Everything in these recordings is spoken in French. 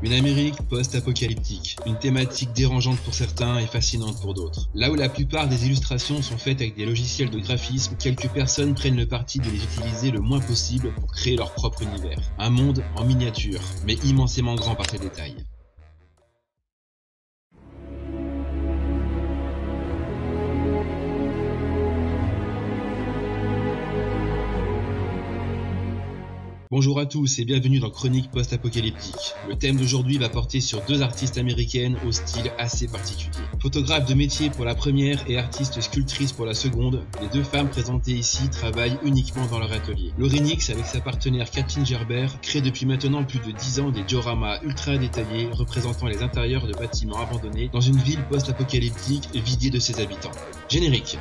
Une Amérique post-apocalyptique, une thématique dérangeante pour certains et fascinante pour d'autres. Là où la plupart des illustrations sont faites avec des logiciels de graphisme, quelques personnes prennent le parti de les utiliser le moins possible pour créer leur propre univers. Un monde en miniature, mais immensément grand par ses détails. Bonjour à tous et bienvenue dans Chronique Post-Apocalyptique. Le thème d'aujourd'hui va porter sur deux artistes américaines au style assez particulier. Photographe de métier pour la première et artiste sculptrice pour la seconde, les deux femmes présentées ici travaillent uniquement dans leur atelier. Laurie avec sa partenaire Kathleen Gerber, crée depuis maintenant plus de 10 ans des dioramas ultra détaillés représentant les intérieurs de bâtiments abandonnés dans une ville post-apocalyptique vidée de ses habitants. Générique.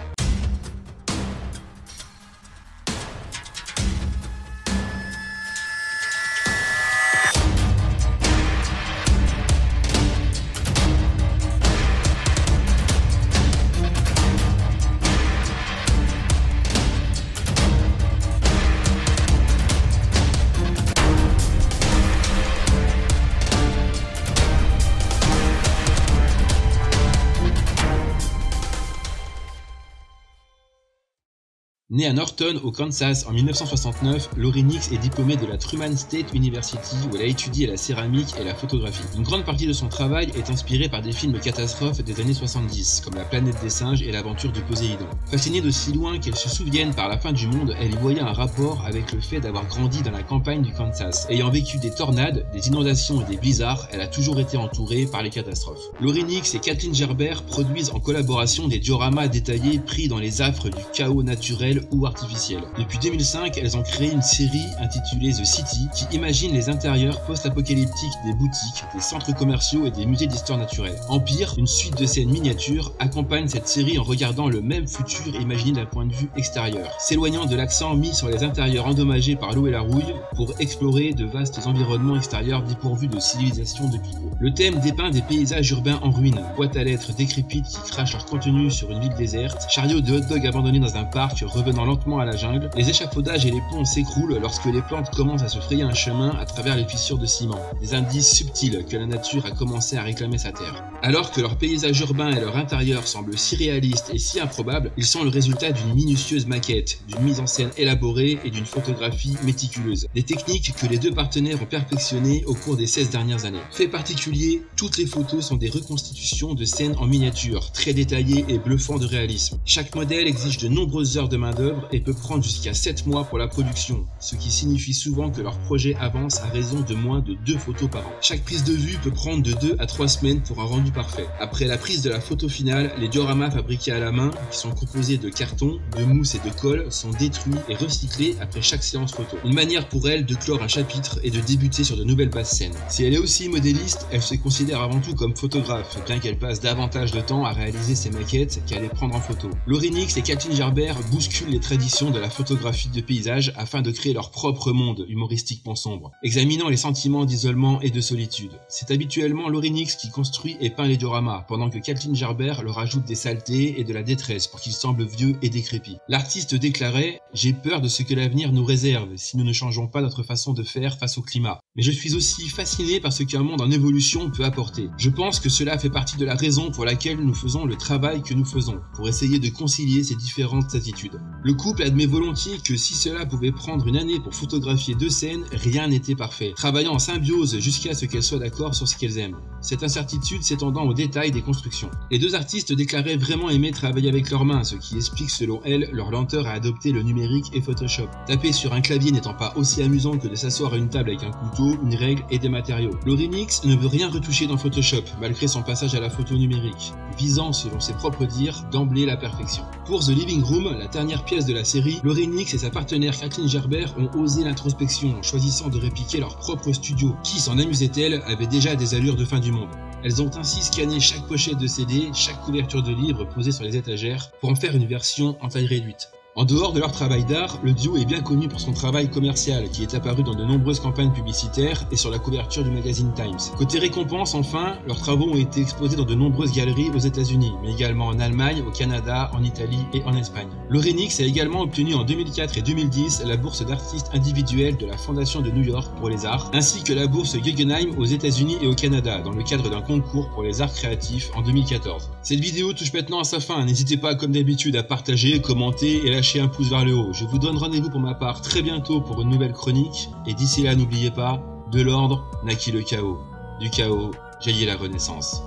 Née à Norton, au Kansas, en 1969, Laurie Nix est diplômée de la Truman State University où elle a étudié la céramique et la photographie. Une grande partie de son travail est inspirée par des films catastrophes des années 70, comme La planète des singes et l'aventure de Poséidon. Fascinée d'aussi loin qu'elle se souvienne par la fin du monde, elle y voyait un rapport avec le fait d'avoir grandi dans la campagne du Kansas. Ayant vécu des tornades, des inondations et des blizzards, elle a toujours été entourée par les catastrophes. Laurie Nix et Kathleen Gerber produisent en collaboration des dioramas détaillés pris dans les affres du chaos naturel ou artificielle. Depuis 2005, elles ont créé une série intitulée The City qui imagine les intérieurs post-apocalyptiques des boutiques, des centres commerciaux et des musées d'histoire naturelle. Empire, une suite de scènes miniatures, accompagne cette série en regardant le même futur imaginé d'un point de vue extérieur, s'éloignant de l'accent mis sur les intérieurs endommagés par l'eau et la rouille pour explorer de vastes environnements extérieurs dépourvus de civilisation de piliers. Le thème dépeint des paysages urbains en ruine, boîtes à lettres décrépites qui crachent leur contenu sur une ville déserte, chariots de hot dog abandonnés dans un parc revenant lentement à la jungle, les échafaudages et les ponts s'écroulent lorsque les plantes commencent à se frayer un chemin à travers les fissures de ciment, des indices subtils que la nature a commencé à réclamer sa terre. Alors que leur paysage urbain et leur intérieur semblent si réalistes et si improbables, ils sont le résultat d'une minutieuse maquette, d'une mise en scène élaborée et d'une photographie méticuleuse. Des techniques que les deux partenaires ont perfectionnées au cours des 16 dernières années. Fait particulier, toutes les photos sont des reconstitutions de scènes en miniature, très détaillées et bluffant de réalisme. Chaque modèle exige de nombreuses heures de main et peut prendre jusqu'à 7 mois pour la production, ce qui signifie souvent que leur projet avance à raison de moins de 2 photos par an. Chaque prise de vue peut prendre de 2 à 3 semaines pour un rendu parfait. Après la prise de la photo finale, les dioramas fabriqués à la main, qui sont composés de carton, de mousse et de colle, sont détruits et recyclés après chaque séance photo. Une manière pour elle de clore un chapitre et de débuter sur de nouvelles bases scènes. Si elle est aussi modéliste, elle se considère avant tout comme photographe, bien qu'elle passe davantage de temps à réaliser ses maquettes qu'à les prendre en photo. Laurie Nix et Kathleen Gerber bousculent les traditions de la photographie de paysage afin de créer leur propre monde humoristiquement sombre, examinant les sentiments d'isolement et de solitude. C'est habituellement Laurie Nix qui construit et peint les dioramas, pendant que Kathleen Gerber leur ajoute des saletés et de la détresse pour qu'ils semblent vieux et décrépits. L'artiste déclarait « J'ai peur de ce que l'avenir nous réserve si nous ne changeons pas notre façon de faire face au climat. Mais je suis aussi fasciné par ce qu'un monde en évolution peut apporter. Je pense que cela fait partie de la raison pour laquelle nous faisons le travail que nous faisons, pour essayer de concilier ces différentes attitudes. Le couple admet volontiers que si cela pouvait prendre une année pour photographier deux scènes, rien n'était parfait, travaillant en symbiose jusqu'à ce qu'elles soient d'accord sur ce qu'elles aiment. Cette incertitude s'étendant aux détails des constructions. Les deux artistes déclaraient vraiment aimer travailler avec leurs mains, ce qui explique selon elles leur lenteur à adopter le numérique et Photoshop. Taper sur un clavier n'étant pas aussi amusant que de s'asseoir à une table avec un couteau, une règle et des matériaux. Laurie Nix ne veut rien retoucher dans Photoshop, malgré son passage à la photo numérique, visant, selon ses propres dires, d'emblée la perfection. Pour The Living Room, la dernière pièce de la série, Laurie Nix et sa partenaire Kathleen Gerber ont osé l'introspection en choisissant de répliquer leur propre studio, qui, s'en amusait-elle, avait déjà des allures de fin du monde. Elles ont ainsi scanné chaque pochette de CD, chaque couverture de livre posée sur les étagères, pour en faire une version en taille réduite. En dehors de leur travail d'art, le duo est bien connu pour son travail commercial qui est apparu dans de nombreuses campagnes publicitaires et sur la couverture du magazine Times. Côté récompense, enfin, leurs travaux ont été exposés dans de nombreuses galeries aux États-Unis, mais également en Allemagne, au Canada, en Italie et en Espagne. Lorenix a également obtenu en 2004 et 2010 la bourse d'artiste individuel de la Fondation de New York pour les arts, ainsi que la bourse Guggenheim aux États-Unis et au Canada dans le cadre d'un concours pour les arts créatifs en 2014. Cette vidéo touche maintenant à sa fin, n'hésitez pas comme d'habitude à partager, commenter et un pouce vers le haut. Je vous donne rendez-vous pour ma part très bientôt pour une nouvelle chronique. Et d'ici là, n'oubliez pas, de l'ordre naquit le chaos. Du chaos jaillit la renaissance.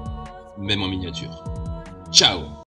Même en miniature. Ciao